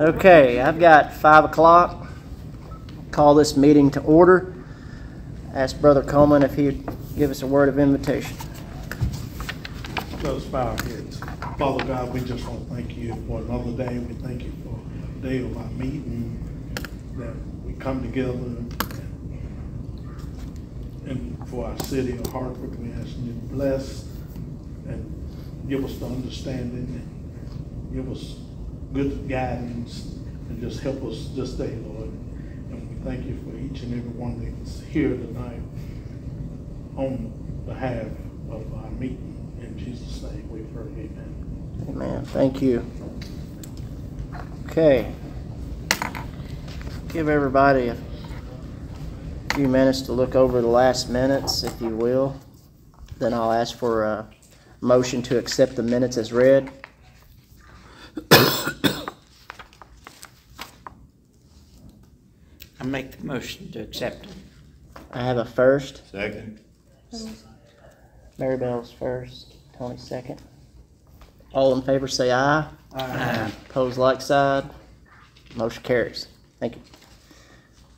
Okay, I've got five o'clock. Call this meeting to order. Ask Brother Coleman if he'd give us a word of invitation. Let us bow our heads. Father God, we just want to thank you for another day. We thank you for the day of our meeting, that we come together and for our city of Hartford, we ask you to bless and give us the understanding and give us good guidance and just help us this day, Lord. And we thank you for each and every one that's here tonight on behalf of our meeting. In Jesus' name, we pray, amen. Amen. Thank you. Okay. Give everybody a few minutes to look over the last minutes, if you will. Then I'll ask for a motion to accept the minutes as read. I make the motion to accept it. I have a first. Second. Mary Bell's first. Tony second. All in favor say aye. Aye. Pose like side. Motion carries. Thank you.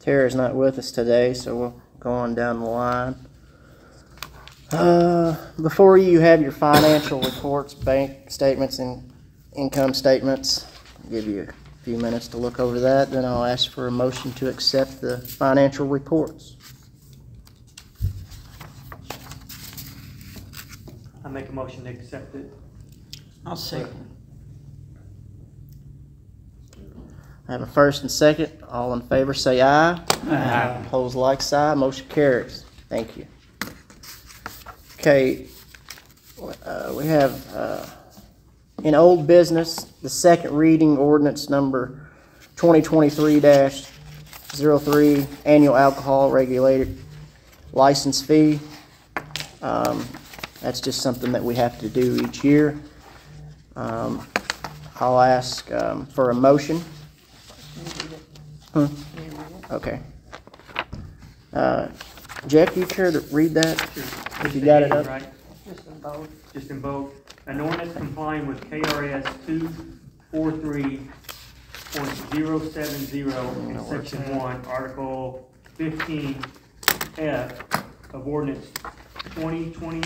Tara's not with us today, so we'll go on down the line. Uh, before you have your financial reports, bank statements and income statements. I'll Give you a few minutes to look over that, then I'll ask for a motion to accept the financial reports. I make a motion to accept it. I'll second. I have a first and second. All in favor say aye. Aye. Opposed, like sign. Motion carries. Thank you. Okay, uh, we have, uh, in old business, the second reading ordinance number twenty twenty-three 3 annual alcohol regulated license fee. Um, that's just something that we have to do each year. Um, I'll ask, um, for a motion. Hmm. Okay. Uh, Jeff, you care to read that? If you got it up? Right, just in bold. An ordinance complying with KRS two four three point zero seven zero in section one, article fifteen F of ordinance twenty twenty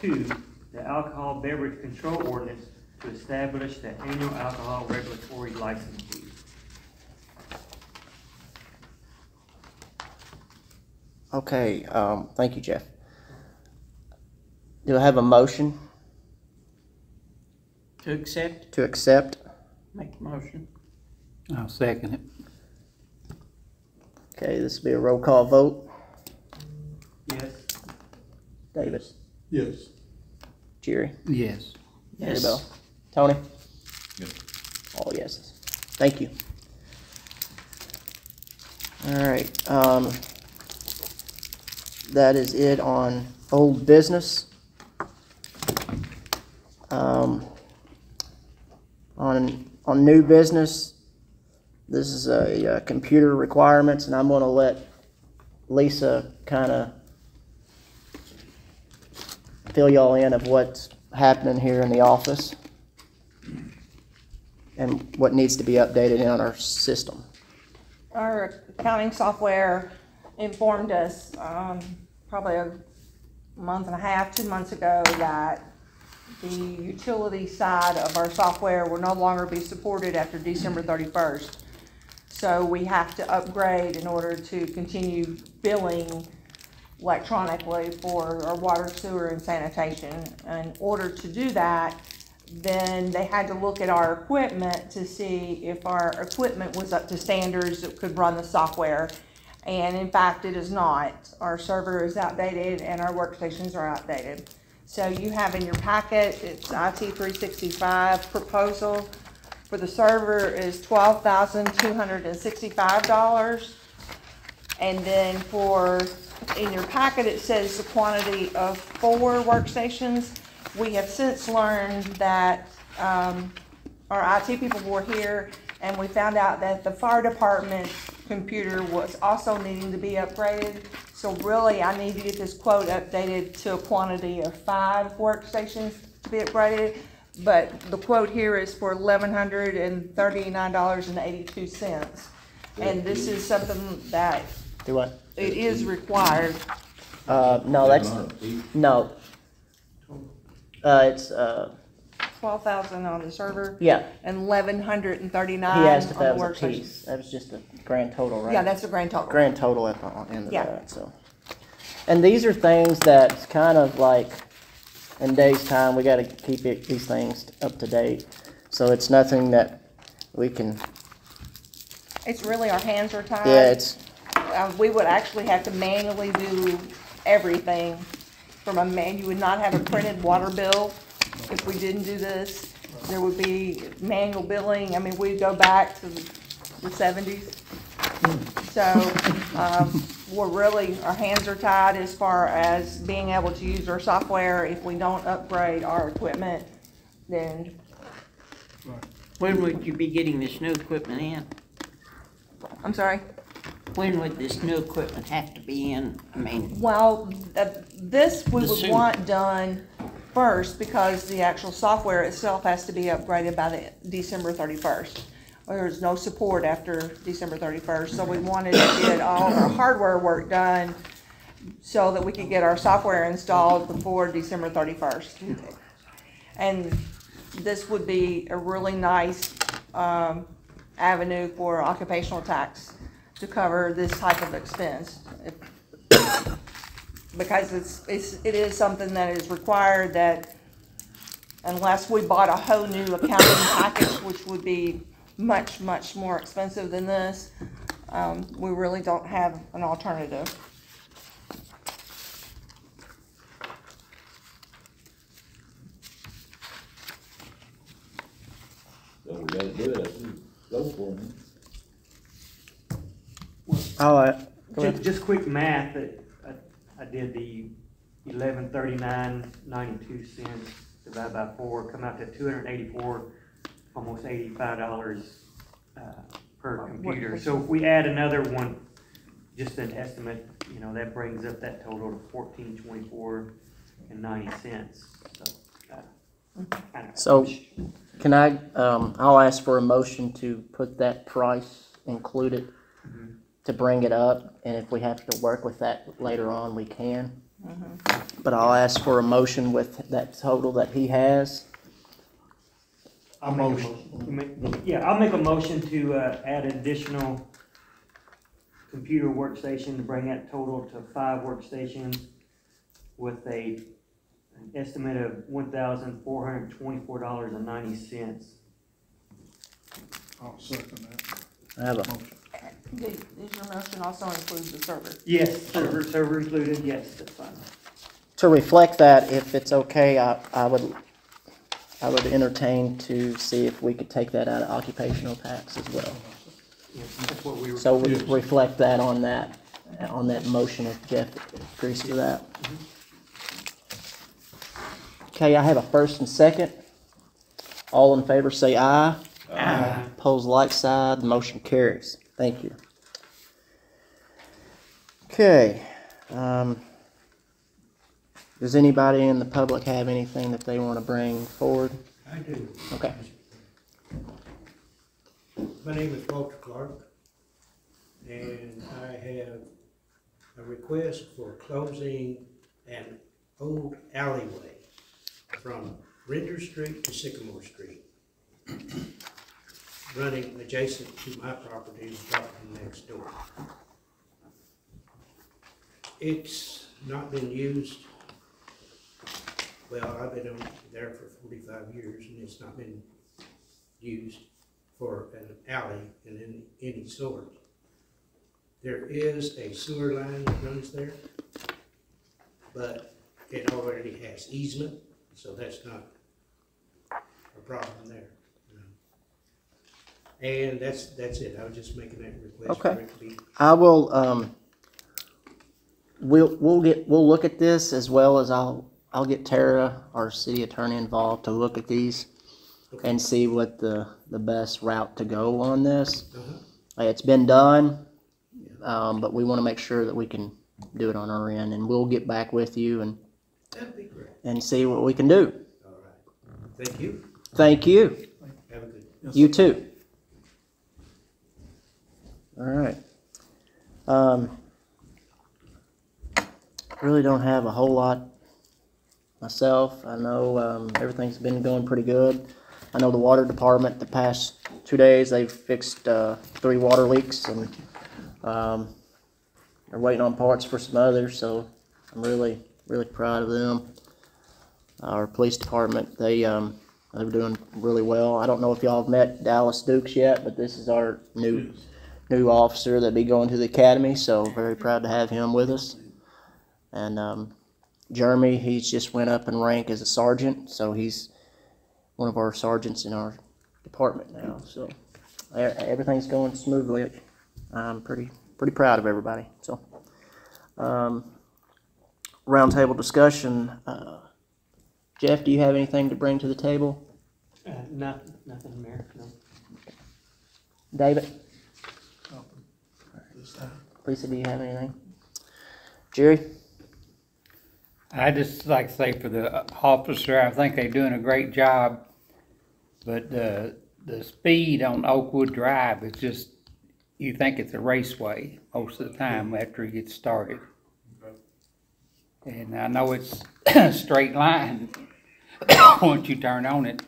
two, the alcohol beverage control ordinance to establish the annual alcohol regulatory license fee. Okay, um, thank you, Jeff. Do I have a motion To accept, to accept? make the motion. I'll second it. Okay, this will be a roll call vote. Yes, David, Yes. Jerry, Yes. Mary Yes. Bell, Tony? Yes. All yeses. Thank you. All right, um, that is it on old business. Um, on, on new business, this is a, uh computer requirements, and I'm gonna let Lisa kinda fill y'all in of what's happening here in the office and what needs to be updated in our system. Our accounting software informed us, um, probably a month and a half, two months ago, that the utility side of our software will no longer be supported after December thirty-first. So we have to upgrade in order to continue billing electronically for our water, sewer, and sanitation. In order to do that, then they had to look at our equipment to see if our equipment was up to standards that could run the software. And in fact, it is not. Our server is outdated and our workstations are outdated. So you have in your packet, it's IT three sixty-five proposal for the server is twelve thousand two hundred and sixty-five dollars. And then for, in your packet, it says the quantity of four workstations. We have since learned that, um, our IT people were here and we found out that the fire department computer was also needing to be upgraded. So really, I need to get this quote updated to a quantity of five workstations to be upgraded. but the quote here is for eleven hundred and thirty-nine dollars and eighty-two cents. And this is something that Do what? it is required. Uh, no, that's, no. Uh, it's, uh, Twelve thousand on the server yeah, and eleven hundred and thirty-nine. he asked if that was a piece. That was just a grand total, right? Yeah, that's the grand total. grand total at the end of Yeah. that, so. And these are things that kind of like, in days' time, we gotta keep it, these things up to date. So it's nothing that we can, It's really, our hands are tied. yeah, it's, Uh, we would actually have to manually do everything from a man, you would not have a printed water bill if we didn't do this. There would be manual billing, I mean, we'd go back to the seventies. So, um, we're really, our hands are tied as far as being able to use our software. If we don't upgrade our equipment, then, When would you be getting this new equipment in? I'm sorry? When would this new equipment have to be in? I mean, Well, uh, this we The would suit. want done first because the actual software itself has to be upgraded by the December thirty-first. There's no support after December thirty-first, so we wanted to get all our hardware work done so that we could get our software installed before December thirty-first. And this would be a really nice, um, avenue for occupational tax to cover this type of expense. If- Because it's, it's, it is something that is required that unless we bought a whole new accounting package, which would be much, much more expensive than this, um, we really don't have an alternative. So we gotta do it, go for it. all right. Go Just, just quick math, that, I, I did the eleven thirty-nine ninety-two cents divided by four, come out to two hundred and eighty-four, almost eighty-five dollars, uh, per computer. So if we add another one, just an estimate, you know, that brings up that total to fourteen twenty-four and ninety cents, so. uh, kinda- So- Can I, um, I'll ask for a motion to put that price included Mhm. To bring it up, and if we have to work with that later on, we can. But I'll ask for a motion with that total that he has. I motion. You make- Yeah, I'll make a motion to, uh, add additional computer workstation to bring that total to five workstations with a, an estimate of one thousand four hundred twenty-four dollars and ninety cents. I'll second that. I have a, Motion. Does does your motion also include the server? Yes, server, server included, yes, that's fine. to reflect that, if it's okay, I, I would, I would entertain to see if we could take that out of occupational tax as well. Yes, that's what we were. So we reflect that on that, on that motion if Jeff agrees to that. Okay, I have a first and second. All in favor say aye. Aye. Pose like side, the motion carries. Thank you. Okay, um, does anybody in the public have anything that they want to bring forward? I do. Okay, My name is Walter Clark, and I have a request for closing an old alleyway from Render Street to Sycamore Street, running adjacent to my property, the property next door. It's not been used, well, I've been there for forty-five years, and it's not been used for an alley in any, any sort. There is a sewer line that runs there, but it already has easement, so that's not a problem there. And that's, that's it, I was just making that request Okay. I will, um, we'll, we'll get, we'll look at this as well as I'll, I'll get Tara, our city attorney involved to look at these and see what the, the best route to go on this. Uh-huh. Uh, It's been done, um, but we want to make sure that we can do it on our end, and we'll get back with you and, That'd be great, and see what we can do. all right. Thank you. Thank you. Have a good. You too. All right. Um, really don't have a whole lot myself. I know, um, everything's been going pretty good. I know the water department, the past two days, they've fixed, uh, three water leaks and, um, they're waiting on parts for some others, so I'm really, really proud of them. Our police department, they, um, they're doing really well. I don't know if y'all have met Dallas Dukes yet, but this is our new. New officer that'll be going to the academy. So very proud to have him with us. And um, Jeremy, he's just went up in rank as a sergeant, so he's one of our sergeants in our department now. So everything's going smoothly. I'm pretty pretty proud of everybody. So um, roundtable discussion. Uh, Jeff, do you have anything to bring to the table? Uh, nothing, nothing, Mayor, no. David. Lisa, do you have anything? Jerry? I just like to say for the officer, I think they're doing a great job. But the, the speed on Oakwood Drive is just, you think it's a raceway most of the time after you get started. And I know it's a straight line once you turn on it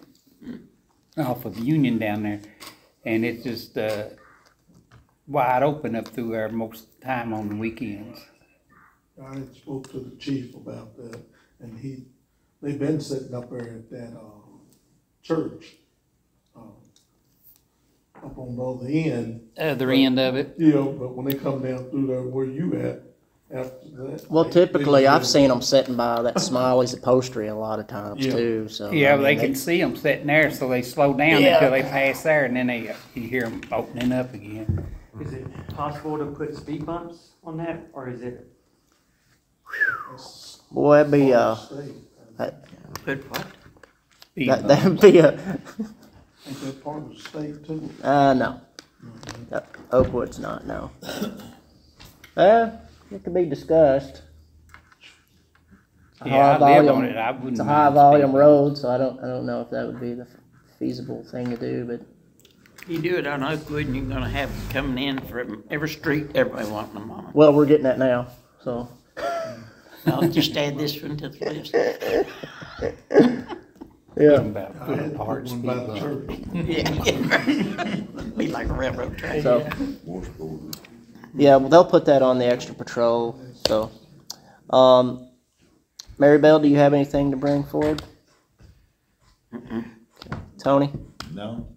off of the Union down there. And it's just, uh, wide open up through there most of the time on the weekends. I had spoke to the chief about that, and he, they've been sitting up there at that, uh, church. uh, Up on the other end, Other end of it. you know, but when they come down through there where you at, after that. Well, they- typically, I've seen them sitting by that Smiley's upholstery a lot of times Yeah. too. So Yeah, I but they mean, can see them sitting there, so they slow down Yeah. until they pass there, and then they, you hear them opening up again. Is it possible to put speed bumps on that, or is it, That's Boy, that'd be uh, state. Put what? Speed that, that'd be a Ain't that part of the state too? uh no. Uh, Oakwood's not no. Uh, it could be discussed. It's a Yeah, high I live volume- on it, I wouldn't It's a mind high speed volume road, so I don't I don't know if that would be the feasible thing to do, but You do it on Oakwood and you're gonna have them coming in from every street, everybody wanting them on well, we're getting that now. So. I'll just add this one to the list. yeah. About I putting had to put parts, one speed by the church. Yeah. Be like a railroad track. So yeah, well, they'll put that on the extra patrol. So, um, Mary Bell, do you have anything to bring forward? Tony? No?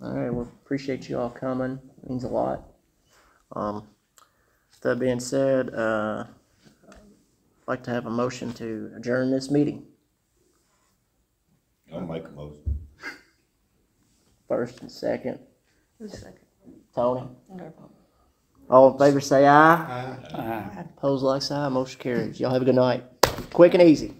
All right, well, appreciate you all coming. Means a lot. Um, that being said, uh, I'd like to have a motion to adjourn this meeting. I'll make a motion. First and second. Who's second? Tony? All in favor say aye. I- Uh, Opposed like sign. Motion carries. Y'all have a good night. Quick and easy.